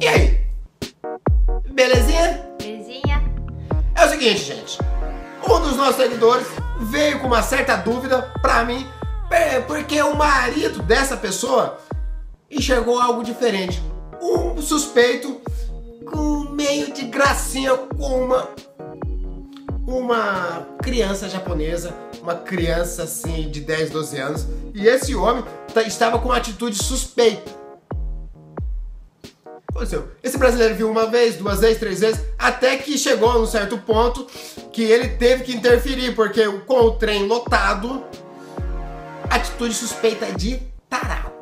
E aí? Belezinha? Belezinha? É o seguinte, gente. Um dos nossos seguidores veio com uma certa dúvida pra mim, é, porque o marido dessa pessoa enxergou algo diferente. Um suspeito com meio de gracinha com uma uma criança japonesa, uma criança assim de 10, 12 anos, e esse homem tá- estava com uma atitude suspeita. Aconteceu. Esse brasileiro viu uma vez, duas vezes, três vezes, até que chegou a um certo ponto que ele teve que interferir, porque com o trem lotado, atitude suspeita de tarado.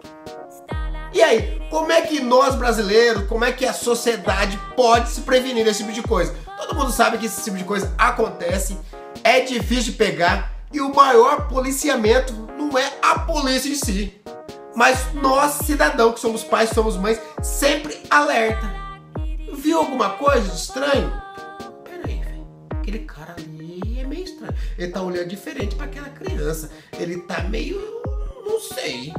E aí, como é que nós brasileiros, como é que a sociedade pode se prevenir desse tipo de coisa? Todo mundo sabe que esse tipo de coisa acontece, é difícil de pegar e o maior policiamento não é a polícia em si, mas nós, cidadãos, que somos pais, somos mães, sempre alerta. Viu alguma coisa de estranho? Peraí. Aquele cara ali é meio estranho. Ele tá olhando diferente pra aquela criança. Ele tá meio. não sei.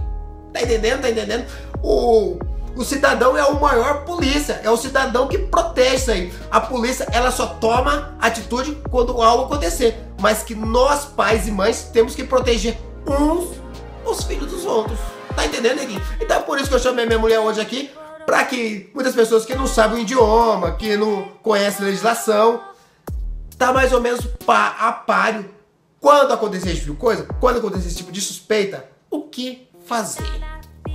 Tá entendendo? Tá entendendo? O, o cidadão é o maior polícia. É o cidadão que protege isso aí. A polícia, ela só toma atitude quando algo acontecer. Mas que nós, pais e mães, temos que proteger uns os filhos dos outros. Tá entendendo, Neguinho? Então é por isso que eu chamei minha mulher hoje aqui. Pra que muitas pessoas que não sabem o idioma, que não conhecem a legislação, tá mais ou menos pá a páreo. Quando acontecer esse tipo de coisa, quando acontecer esse tipo de suspeita, o que fazer?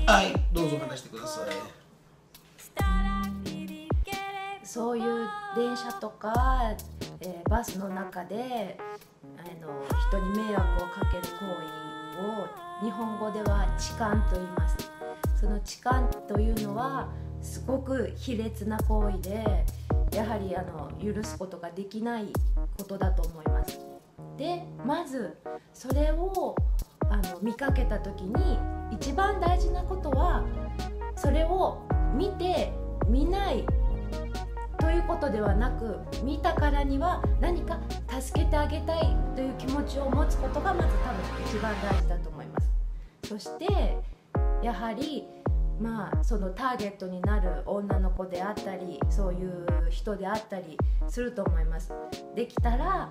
Ai, どうぞ話してください。そういう電車とか、えーバスの中であの人に迷惑をかける行為 を日本語では痴漢と言います。その痴漢というのはすごく卑劣な行為でやはりあの許すことができないことだと思います。でまずそれをあの見かけた時に一番大事なことはそれを見て見ないということではなく見たからには何か助けてあげたいという気持ちを持つことがまず多分一番大事だと思います。そしてやはりまあそのターゲットになる女の子であったりそういう人であったりすると思います。できたら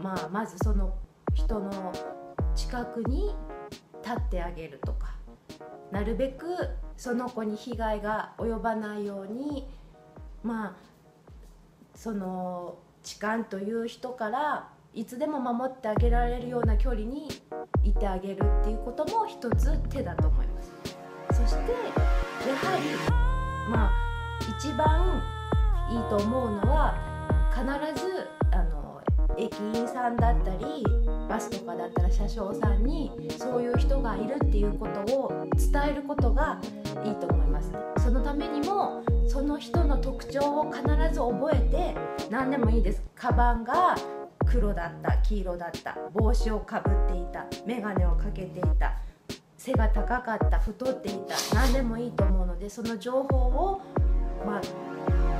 まあまずその人の近くに立ってあげるとかなるべくその子に被害が及ばないようにまあその痴漢という人からいつでも守ってあげられるような距離にいてあげるっていうことも一つ手だと思います。そしてやはりまあ一番いいと思うのは必ずあの駅員さんだったりバスとかだったら車掌さんにそういう人がいるっていうことを伝えることがいいと思います。その人の特徴を必ず覚えて何でもいいです。カバンが黒だった黄色だった帽子をかぶっていた眼鏡をかけていた背が高かった太っていた何でもいいと思うのでその情報を、まあ、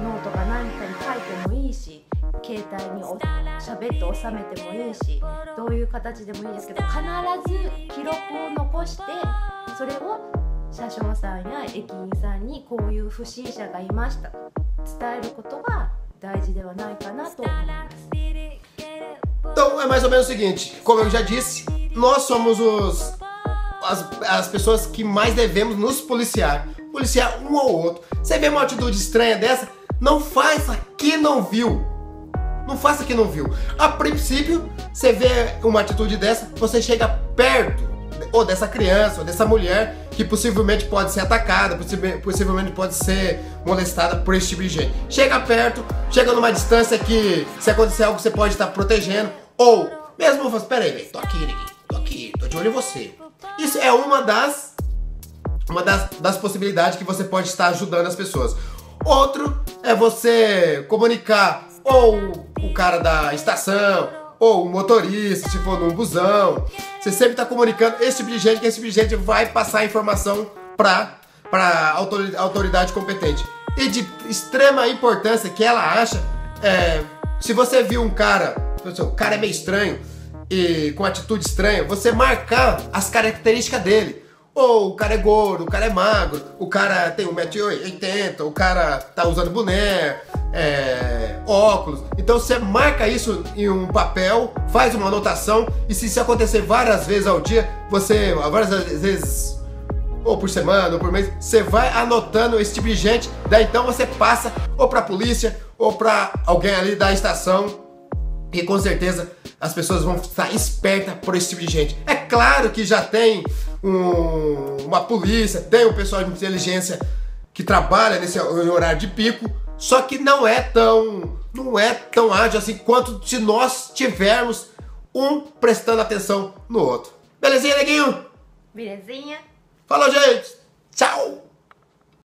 ノートか何かに書いてもいいし携帯にお喋って収めてもいいしどういう形でもいいですけど必ず記録を残してそれを 車掌さんや駅員さんにこういう不審者がいましたと伝えることが大事ではないかなと思います。 Então é mais ou menos o seguinte, como eu já disse, nós somos os as, as pessoas que mais devemos nos policiar, policiar um ao outro. Você vê uma atitude estranha dessa, não faça que não viu. Não faça que não viu. A princípio, você vê uma atitude dessa, você chega perto ou dessa criança, ou dessa mulher que possivelmente pode ser atacada, possi- possivelmente pode ser molestada por esse tipo de gente. Chega perto, chega numa distância que se acontecer algo você pode estar protegendo, ou mesmo você, peraí, velho, tô aqui, ninguém, tô aqui, tô de olho em você. Isso é uma das uma das, das possibilidades que você pode estar ajudando as pessoas. Outro é você comunicar ou o cara da estação, ou o motorista, se for num busão. Você sempre está comunicando esse tipo de gente, que esse tipo de gente vai passar a informação para a autoridade competente. E de extrema importância que ela acha, é, se você viu um cara, o cara é meio estranho, e com atitude estranha, você marcar as características dele. Ou o cara é gordo, o cara é magro, o cara tem 1,80m, o cara tá usando boné, é, óculos. Então você marca isso em um papel, faz uma anotação e se isso acontecer várias vezes ao dia, você, várias vezes, ou por semana, ou por mês, você vai anotando esse tipo de gente, daí então você passa ou pra polícia ou pra alguém ali da estação e com certeza as pessoas vão estar espertas por esse tipo de gente. É claro que já tem um, uma polícia, tem um pessoal de inteligência que trabalha nesse horário de pico, só que não é tão não é tão ágil assim quanto se nós tivermos um prestando atenção no outro. Belezinha, neguinho? Belezinha? Falou, gente! Tchau!